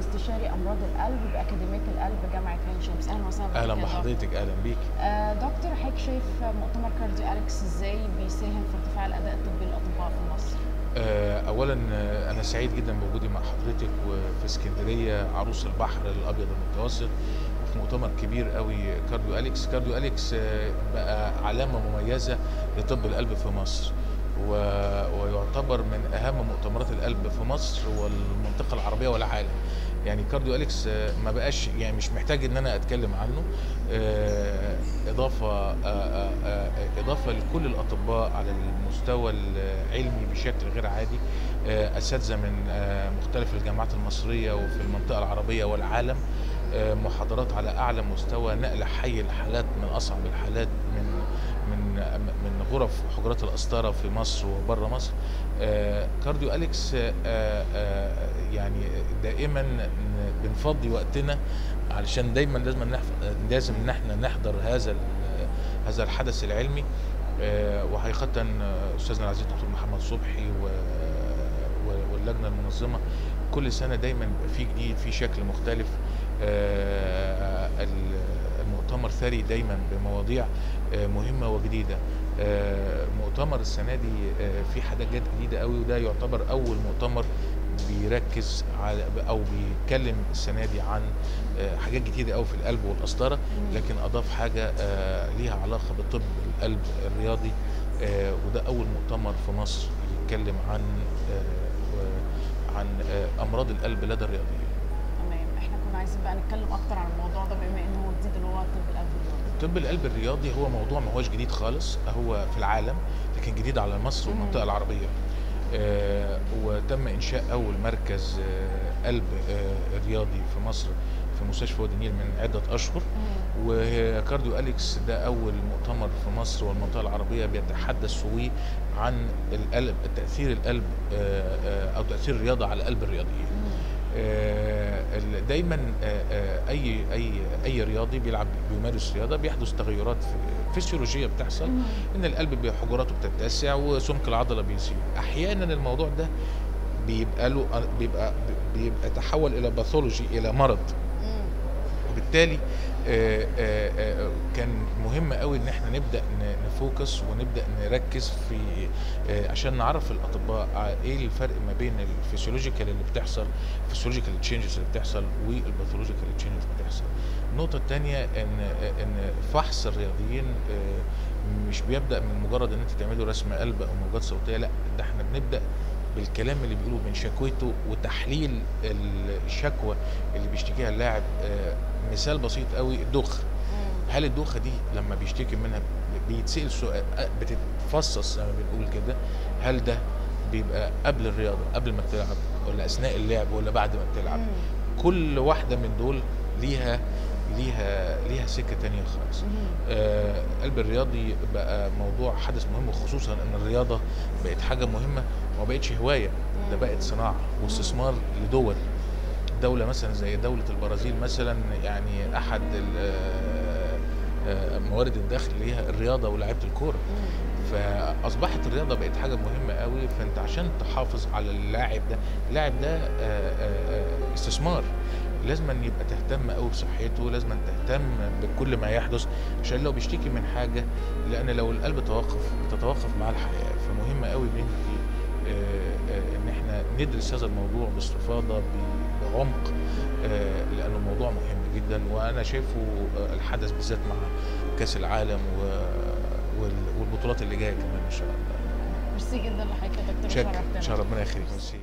استشاري أمراض القلب بأكاديمية القلب جامعه عين شمس أهلا وسهلا أهلا بك دكتور. بحضرتك أهلا بيك آه دكتور حضرتك شايف مؤتمر كارديو أليكس إزاي بيساهم في ارتفاع الأداء الطبي للأطباء في مصر؟ آه، اولا آه، أنا سعيد جدا بوجودي مع حضرتك وفي اسكندرية عروس البحر الأبيض المتوسط وفي مؤتمر كبير قوي كارديو أليكس كارديو أليكس بقى علامة مميزة لطب القلب في مصر و- ويعتبر من أهم مؤتمرات القلب في مصر والمنطقة العربية والعالم. يعني كارديو أليكس آه، ما بقاش يعني مش محتاج إن أنا أتكلم عنه. آه، إضافة آه، إضافة لكل الأطباء على المستوى العلمي بشكل غير عادي. أساتذة من مختلف الجامعات المصرية وفي المنطقة العربية والعالم. محاضرات على أعلى مستوى نقل حي الحالات من أصعب الحالات من غرف حجرات القسطره في مصر وبره مصر آه، Cardio Alex آه، آه، يعني دائما بنفضي وقتنا علشان دايما لازم لازم ان إحنا نحضر هذا هذا الحدث العلمي وحقيقه أستاذنا العزيز الدكتور محمد صبحي واللجنة المنظمة كل سنة دايما في جديد في شكل مختلف المؤتمر ثري دايما بمواضيع آه، مهمة وجديدة. آه، مؤتمر السنة دي آه، في حاجات جديدة قوي وده يعتبر أول مؤتمر بيركز على أو بيتكلم السنة دي عن حاجات جديدة قوي في القلب والقسطره لكن أضاف حاجة ليها علاقة بطب القلب الرياضي. وده أول مؤتمر في مصر يتكلم عن عن أمراض القلب لدى الرياضيين عايزين بقى نتكلم أكتر عن الموضوع ده بما إنه هو جديد اللي هو طب القلب الرياضي. طب القلب الرياضي هو موضوع ما هوش جديد خالص هو في العالم لكن جديد على مصر والمنطقة العربية. آه وتم إنشاء أول مركز آه قلب آه رياضي في مصر في مستشفى وادي النيل من عدة أشهر. وكارديو اليكس ده أول مؤتمر في مصر والمنطقة العربية بيتحدث فيه عن القلب تأثير القلب آه آه أو تأثير الرياضة على قلب الرياضيين ال- دايما آه، آه، أي أي أي رياضي بيلعب بيمارس رياضة بيحدث تغيرات فسيولوجيه بتحصل إن القلب حجراته بتتسع وسمك العضلة بيزيد أحيانا الموضوع ده بيبقى له بيبقى بيبقى تحول إلى باثولوجي إلى مرض. وبالتالي آه، آه، آه، كان مهم قوي إن إحنا نبدأ ن focus ونبدأ نركز في آه، عشان نعرف الأطباء إيه الفرق ما بين ال physiological اللي بتحصل ال physiological changes اللي بتحصل وال pathological changes اللي بتحصل. النقطة الثانية إن إن فحص الرياضيين آه، مش بيبدأ من مجرد إن أنت تعملوا رسم قلب أو موجات صوتية لأ ده إحنا بنبدأ بالكلام اللي بيقوله من شكوته وتحليل الشكوى اللي بيشتكيها اللاعب آه، مثال بسيط قوي الدوخه. هل الدوخة دي لما بيشتكي منها بيتسأل سؤال آه، بتتفصص زي ما بنقول كده هل ده بيبقى قبل الرياضة قبل ما بتلعب ولا أثناء اللعب ولا بعد ما بتلعب. كل واحدة من دول ليها ليها ليها سكة تانية خالص. آه، قلب الرياضي بقى موضوع حدث مهم خصوصا إن الرياضة بقت حاجة مهمة وما بقتش هواية. ده بقت صناعة واستثمار لدول. دولة مثلا زي دولة البرازيل مثلا يعني أحد آه، آه، موارد الدخل ليها الرياضة ولاعيبه الكورة. فأصبحت الرياضة بقت حاجة مهمة قوي. فأنت عشان تحافظ على اللاعب ده اللاعب ده آه، استثمار. لازم أن يبقى تهتم قوي بصحته لازم أن تهتم بكل ما يحدث عشان لو بيشتكي من حاجة لأن لو القلب توقف بتتوقف معاه الحياة. فمهم قوي إن آه، آه، إن إحنا ندرس هذا الموضوع باستفاضة بعمق آه، لأنه الموضوع مهم جدا. وأنا شايفه الحدث بالذات مع كأس العالم والبطولات اللي جاية كمان إن شاء الله. ميرسي جدا لحضرتك دكتور شكرا. شرفتنا ربنا يخليك. ميرسي